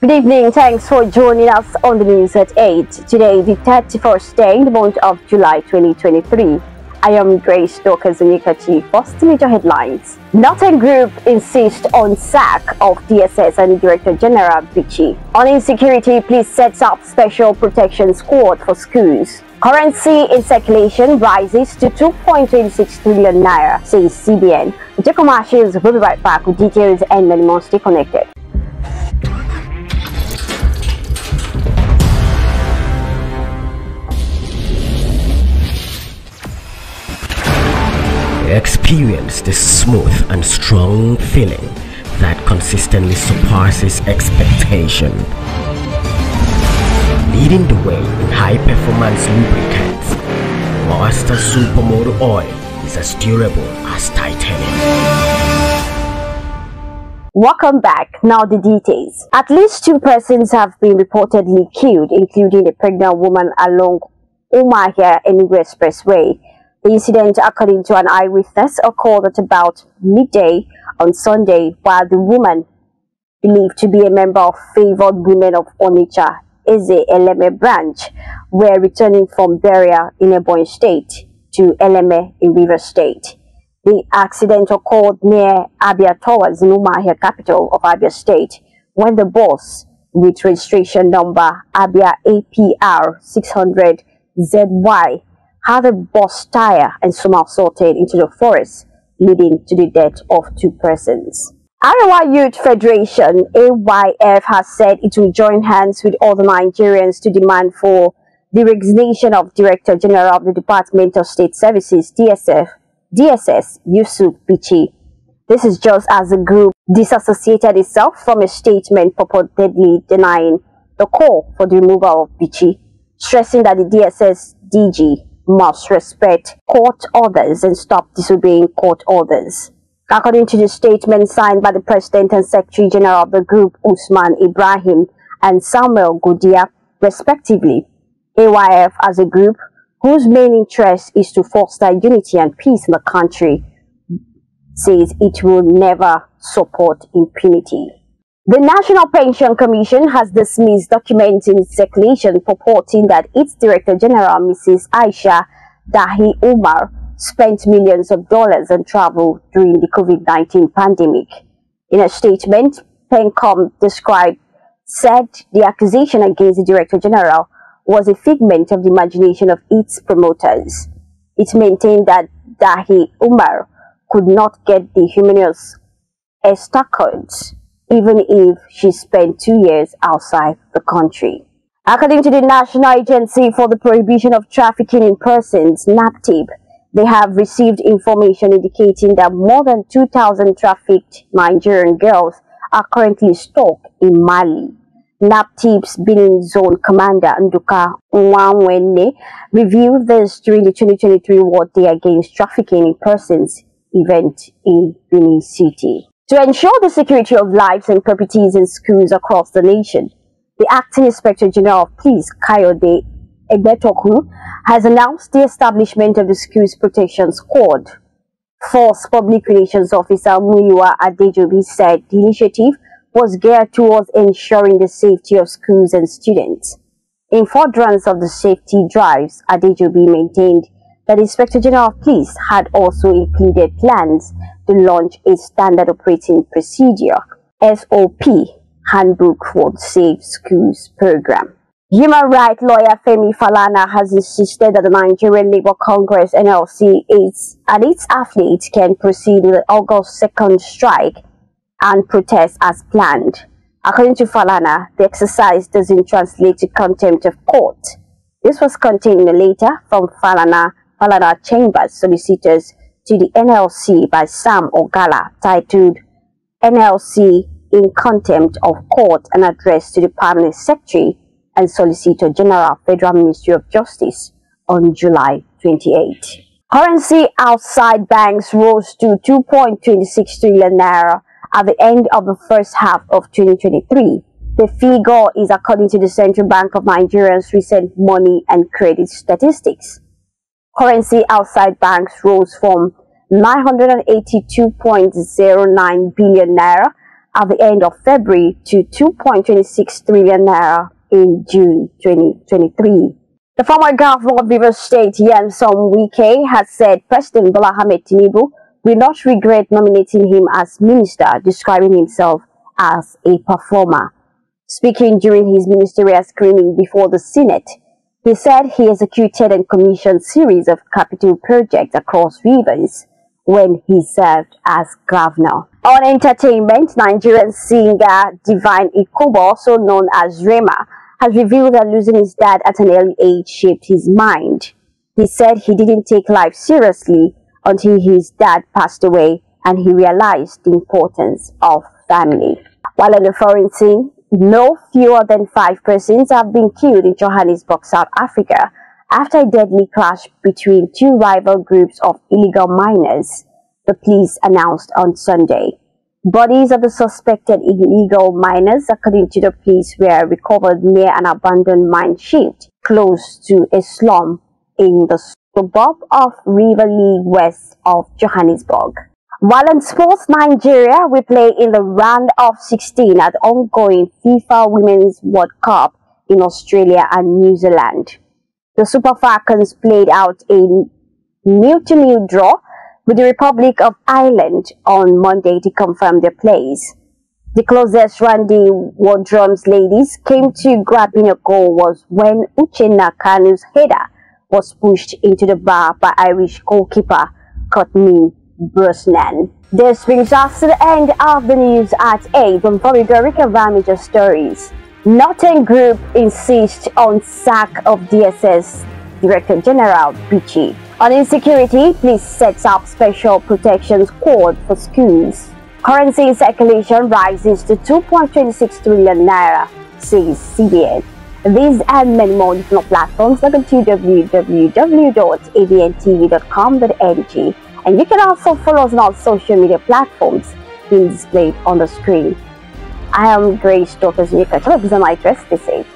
Good evening. Thanks for joining us on the news at 8. Today, the 31st day in the month of July 2023. I am Grace Dorcas Onikachi. First major headlines. Northern Group insists on sack of DSS and Director General Bichi. On insecurity, police sets up special protection squad for schools. Currency in circulation rises to 2.26 trillion naira, says CBN. Commercials will be right back with details and many more. Stay connected. Experience the smooth and strong feeling that consistently surpasses expectation. Leading the way in high performance lubricants, Master Supermoto Oil is as durable as titanium. Welcome back. Now the details. At least two persons have been reportedly killed, including a pregnant woman along Umuahia Enugu Expressway the incident, according to an eyewitness, occurred at about midday on Sunday while the woman, believed to be a member of Favored Women of Onitsha, Eze Eleme branch, were returning from Beria in Ebonyi State to Eleme in River State. The accident occurred near Abia Towers in Umuahia, capital of Abia State, when the bus with registration number Abia APR 600 ZY bus tire and somersaulted into the forest, leading to the death of two persons. Arewa Youth Federation, AYF, has said it will join hands with other Nigerians to demand for the resignation of Director General of the Department of State Services, DSF, DSS, Yusuf Bichi. This is just as the group disassociated itself from a statement purportedly denying the call for the removal of Bichi, stressing that the DSS DG must respect court orders and stop disobeying court orders. According to the statement signed by the President and Secretary General of the group, Usman Ibrahim and Samuel Godia, respectively, AYF as a group whose main interest is to foster unity and peace in the country, says it will never support impunity. The National Pension Commission has dismissed documents in circulation purporting that its Director General, Mrs. Aisha Dahir Umar, spent millions of dollars on travel during the COVID-19 pandemic. In a statement, PENCOM described, said the accusation against the Director General was a figment of the imagination of its promoters. It maintained that Dahi Umar could not get the humanist estacades even if she spent two years outside the country. According to the National Agency for the Prohibition of Trafficking in Persons, NAPTIP, they have received information indicating that more than 2,000 trafficked Nigerian girls are currently stuck in Mali. NAPTIP's Benin Zone Commander Nduka Nwanwene revealed this during the 2023 World Day Against Trafficking in Persons event in Benin City. To ensure the security of lives and properties in schools across the nation, the Acting Inspector General of Police, Kayode Egbetokun, has announced the establishment of the Schools Protection Squad. Force Public Relations Officer Muyiwa Adejobi said the initiative was geared towards ensuring the safety of schools and students. In furtherance of the safety drives, Adejobi maintained that the Inspector General of Police had also included plans to launch a Standard Operating Procedure SOP Handbook for the Safe Schools Program. Human rights lawyer Femi Falana has insisted that the Nigerian Labour Congress NLC is, and its athletes can proceed with the August 2nd strike and protest as planned. According to Falana, the exercise doesn't translate to contempt of court. This was contained in a letter from Falana Falana Chambers solicitors to the NLC by Sam Ogala titled NLC in Contempt of Court and addressed to the Permanent Secretary and Solicitor General Federal Ministry of Justice on July 28. Currency outside banks rose to 2.26 trillion naira at the end of the first half of 2023. The figure is according to the Central Bank of Nigeria's recent money and credit statistics. Currency outside banks rose from 982.09 billion naira at the end of February to 2.26 trillion naira in June 2023. The former governor of Rivers State, Nyesom Wike, has said President Bola Ahmed Tinubu will not regret nominating him as minister, describing himself as a performer. Speaking during his ministerial screening before the Senate, he said he executed and commissioned series of capital projects across rivers when he served as governor. On entertainment, Nigerian singer Divine Ikubor, also known as Rema, has revealed that losing his dad at an early age shaped his mind. He said he didn't take life seriously until his dad passed away and he realized the importance of family. While on the foreign scene, no fewer than five persons have been killed in Johannesburg, South Africa, after a deadly clash between two rival groups of illegal miners, the police announced on Sunday. Bodies of the suspected illegal miners, according to the police, were recovered near an abandoned mine shaft close to a slum in the suburb of Riverlea west of Johannesburg. While in sports Nigeria, we play in the round of 16 at the ongoing FIFA Women's World Cup in Australia and New Zealand. The Super Falcons played out a nil-to-nil draw with the Republic of Ireland on Monday to confirm their place. The closest Randy Waldrum's ladies came to grabbing a goal was when Uche Kanu's header was pushed into the bar by Irish goalkeeper Courtney Brosnan. This brings us to the end of the news at 8 from Fomigorica Ramija Stories. Northern Group insists on sack of DSS Director General Bichi. On insecurity, police sets up special protection squad for schools. Currency circulation rises to 2.26 trillion naira, says CBN. These and many more different platforms log on www.abntv.com.ng and you can also follow us on our social media platforms being displayed on the screen. I am Grace Dorcas Nika. Television Actress. Stay safe.